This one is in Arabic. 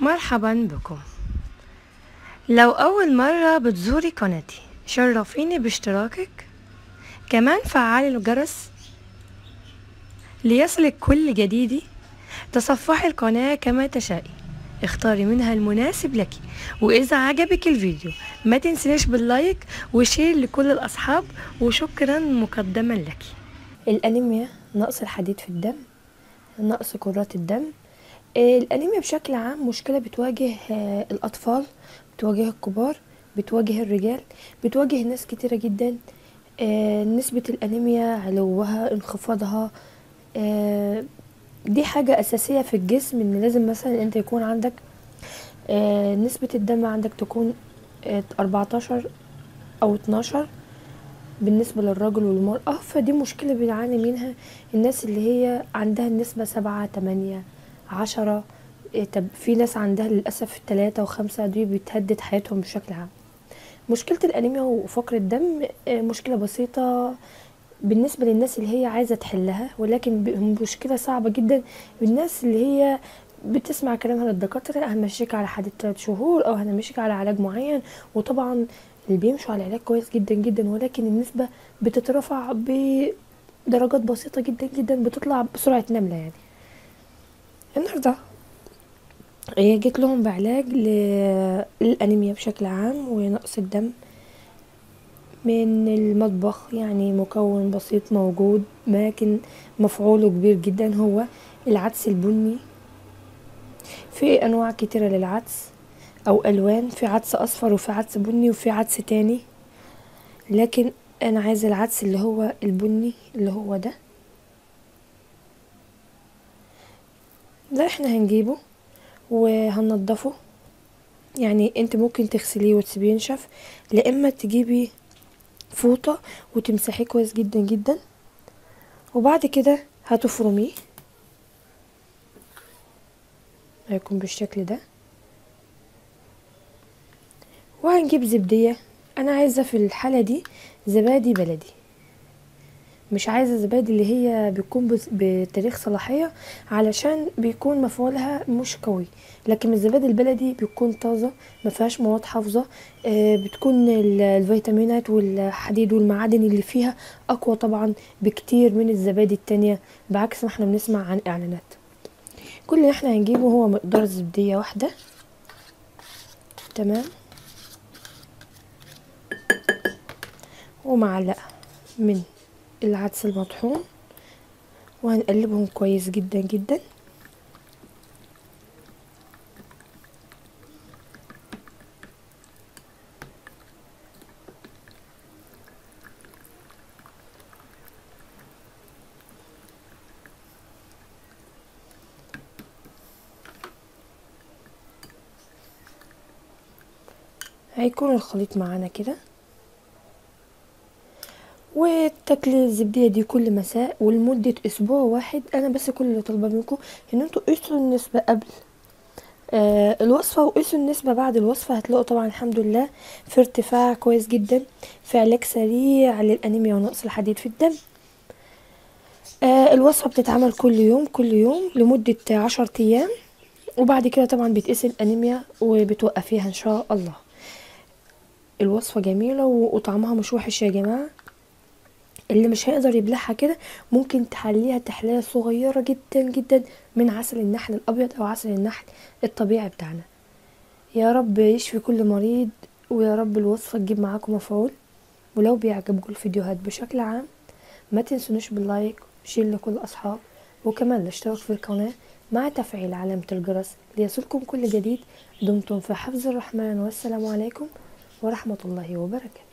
مرحبا بكم. لو أول مرة بتزوري قناتي شرفيني باشتراكك. كمان فعلي الجرس ليصلك كل جديدي. تصفحي القناة كما تشائي. اختاري منها المناسب لك. وإذا عجبك الفيديو ما تنسيش بال like و share لكل الأصحاب. وشكرا مقدما لك. الأنيميا نقص الحديد في الدم. نقص كرات الدم. الأنيميا بشكل عام مشكلة بتواجه آه، الأطفال بتواجه الكبار بتواجه الرجال بتواجه ناس كتيرة جدا. آه، نسبة الأنيميا علوها انخفاضها آه، دي حاجة أساسية في الجسم إن لازم مثلا أنت يكون عندك نسبة الدم عندك تكون أربعتاشر أو اتناشر بالنسبة للرجل والمرأة. فدي مشكلة بيعاني منها الناس اللي هي عندها النسبة سبعة تمانية. عشرة إيه طب في ناس عندها للأسف تلاتة وخمسة دي بتهدد حياتهم بشكل عام. مشكلة الأنيميا وفقر الدم إيه مشكلة بسيطة بالنسبة للناس اللي هي عايزة تحلها ولكن مشكلة صعبة جدا بالناس اللي هي بتسمع كلامها للدكاترة هنمشيك على حد تلات شهور أو هنمشيك على علاج معين. وطبعا اللي بيمشوا على العلاج كويس جدا جدا ولكن النسبة بتترفع بدرجات بسيطة جدا جدا بتطلع بسرعة نملة يعني. النهاردة. جيت لهم بعلاج للأنيميا بشكل عام ونقص الدم من المطبخ يعني مكون بسيط موجود لكن مفعوله كبير جدا هو العدس البني. في أنواع كتيرة للعدس أو ألوان في عدس أصفر وفي عدس بني وفي عدس تاني. لكن أنا عايزة العدس اللي هو البني اللي هو ده. ده إحنا هنجيبه وهنضفه يعني انت ممكن تغسليه وتسيبيه ينشف لا اما تجيبي فوطة وتمسحيه كويس جدا جدا وبعد كده هتفرميه. هيكون بالشكل ده. وهنجيب زبدية. أنا عايزة في الحالة دي زبادي بلدي. مش عايزة الزبادي اللي هي بتكون بتاريخ صلاحية علشان بيكون مفعولها مش قوي. لكن الزبادي البلدي بيكون طازة ما فيهاش مواد حافظة آه، بتكون الفيتامينات والحديد والمعادن اللي فيها أقوى طبعا بكتير من الزبادي التانية بعكس ما إحنا بنسمع عن إعلانات. كل اللي إحنا هنجيبه هو مقدار زبدية واحدة. تمام؟ ومعلقة من العدس المطحون وهنقلبهم كويس جدا جدا. هيكون الخليط معانا كده. وتاكلي الزبدية دي كل مساء ولمدة أسبوع واحد. أنا بس كل اللي طالبة منكم إن أنتوا قيسوا النسبة قبل آه الوصفة وقيسوا النسبة بعد الوصفة. هتلاقوا طبعا الحمد لله في ارتفاع كويس جدا في علاج سريع للأنيميا ونقص الحديد في الدم. آه الوصفة بتتعمل كل يوم كل يوم لمدة عشر أيام. وبعد كده طبعا بتقيس الأنيميا وبتوقفيها إن شاء الله. الوصفة جميلة وطعمها مش وحش يا جماعة. اللي مش هيقدر يبلعها كده ممكن تحليها تحلية صغيرة جدا جدا من عسل النحل الأبيض أو عسل النحل الطبيعي بتاعنا. يا رب يشفي كل مريض ويا رب الوصفة تجيب معاكم مفعول. ولو بيعجبكم الفيديوهات بشكل عام ما تنسونوش بال like و share لكل الاصحاب وكمان الاشتراك في القناة مع تفعيل علامة الجرس ليصلكم كل جديد. دمتم في حفظ الرحمن والسلام عليكم ورحمة الله وبركاته.